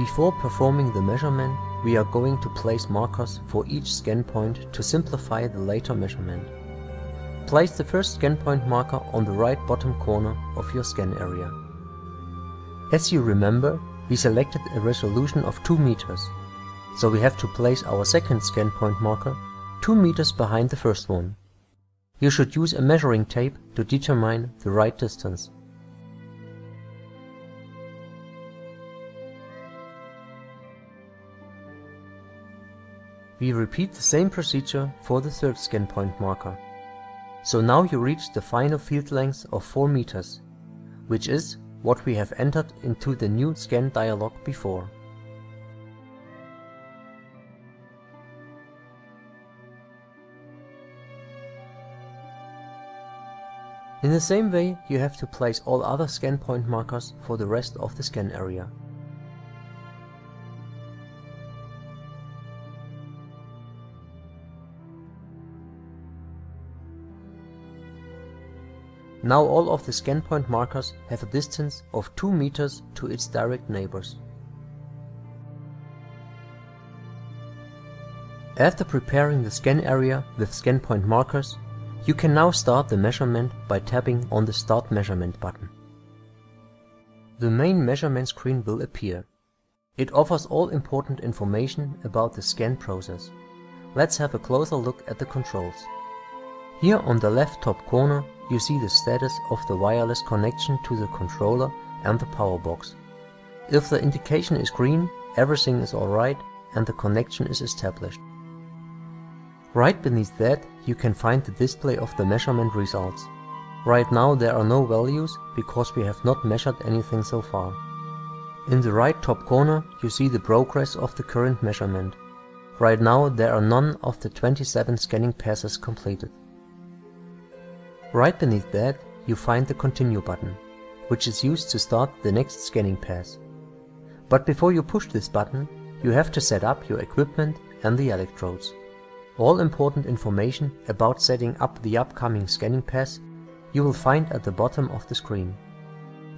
Before performing the measurement, we are going to place markers for each scan point to simplify the later measurement. Place the first scan point marker on the right bottom corner of your scan area. As you remember, we selected a resolution of 2 meters, so we have to place our second scan point marker 2 meters behind the first one. You should use a measuring tape to determine the right distance. We repeat the same procedure for the third scan point marker. So now you reach the final field length of 4 meters, which is what we have entered into the new scan dialog before. In the same way, you have to place all other scan point markers for the rest of the scan area. Now all of the scan point markers have a distance of 2 meters to its direct neighbors. After preparing the scan area with scan point markers, you can now start the measurement by tapping on the Start Measurement button. The main measurement screen will appear. It offers all important information about the scan process. Let's have a closer look at the controls. Here on the left top corner you see the status of the wireless connection to the controller and the power box. If the indication is green, everything is alright and the connection is established. Right beneath that you can find the display of the measurement results. Right now there are no values because we have not measured anything so far. In the right top corner you see the progress of the current measurement. Right now there are none of the 27 scanning passes completed. Right beneath that you find the Continue button, which is used to start the next scanning pass. But before you push this button, you have to set up your equipment and the electrodes. All important information about setting up the upcoming scanning pass you will find at the bottom of the screen.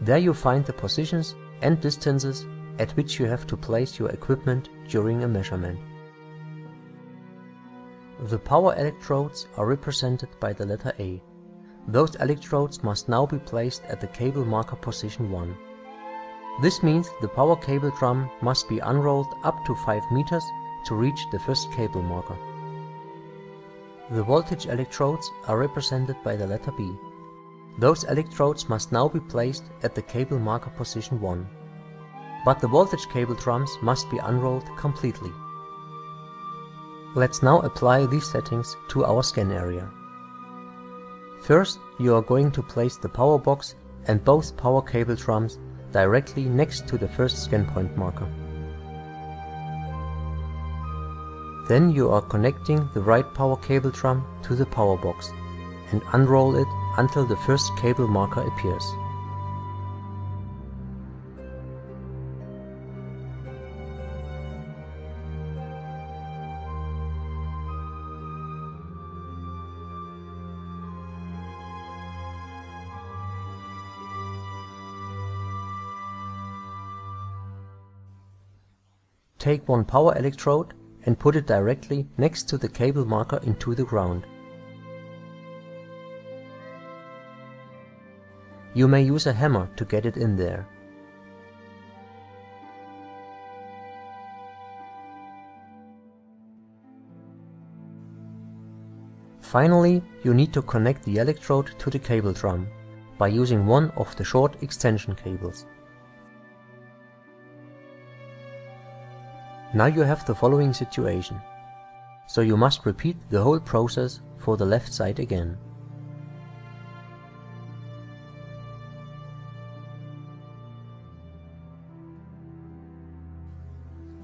There you find the positions and distances at which you have to place your equipment during a measurement. The power electrodes are represented by the letter A. Those electrodes must now be placed at the cable marker position 1. This means the power cable drum must be unrolled up to 5 meters to reach the first cable marker. The voltage electrodes are represented by the letter B. Those electrodes must now be placed at the cable marker position 1. But the voltage cable drums must be unrolled completely. Let's now apply these settings to our scan area. First, you are going to place the power box and both power cable drums directly next to the first scan point marker. Then you are connecting the right power cable drum to the power box and unroll it until the first cable marker appears. Take one power electrode and put it directly next to the cable marker into the ground. You may use a hammer to get it in there. Finally, you need to connect the electrode to the cable drum by using one of the short extension cables. Now you have the following situation. So you must repeat the whole process for the left side again.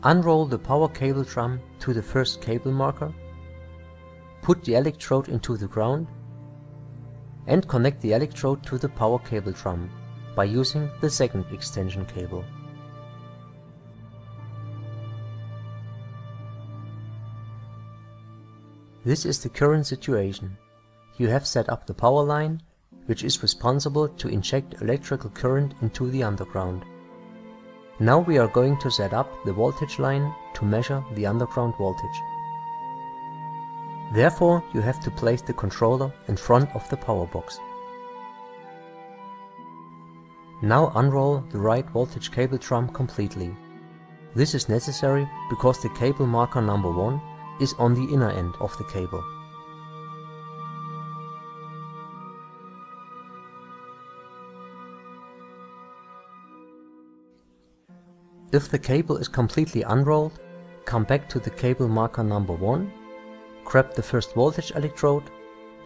Unroll the power cable drum to the first cable marker, put the electrode into the ground, and connect the electrode to the power cable drum by using the second extension cable. This is the current situation. You have set up the power line, which is responsible to inject electrical current into the underground. Now we are going to set up the voltage line to measure the underground voltage. Therefore you have to place the controller in front of the power box. Now unroll the right voltage cable drum completely. This is necessary because the cable marker number 1 is on the inner end of the cable. If the cable is completely unrolled, come back to the cable marker number 1, grab the first voltage electrode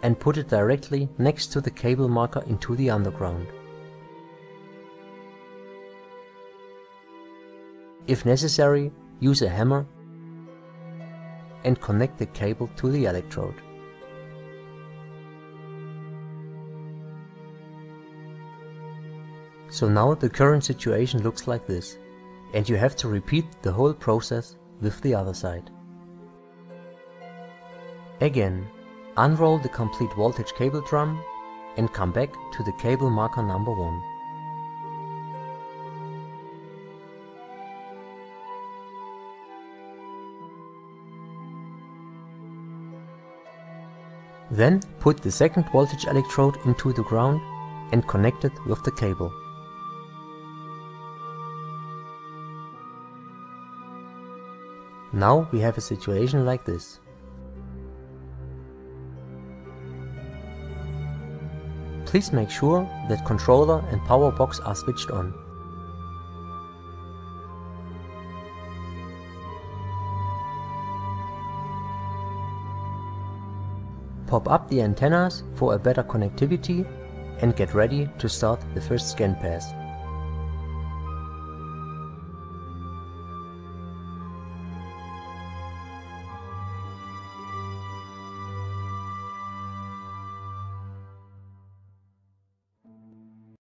and put it directly next to the cable marker into the underground. If necessary, use a hammer and connect the cable to the electrode. So now the current situation looks like this, and you have to repeat the whole process with the other side. Again, unroll the complete voltage cable drum and come back to the cable marker number 1. Then put the second voltage electrode into the ground and connect it with the cable. Now we have a situation like this. Please make sure that controller and power box are switched on. Pop up the antennas for a better connectivity and get ready to start the first scan pass.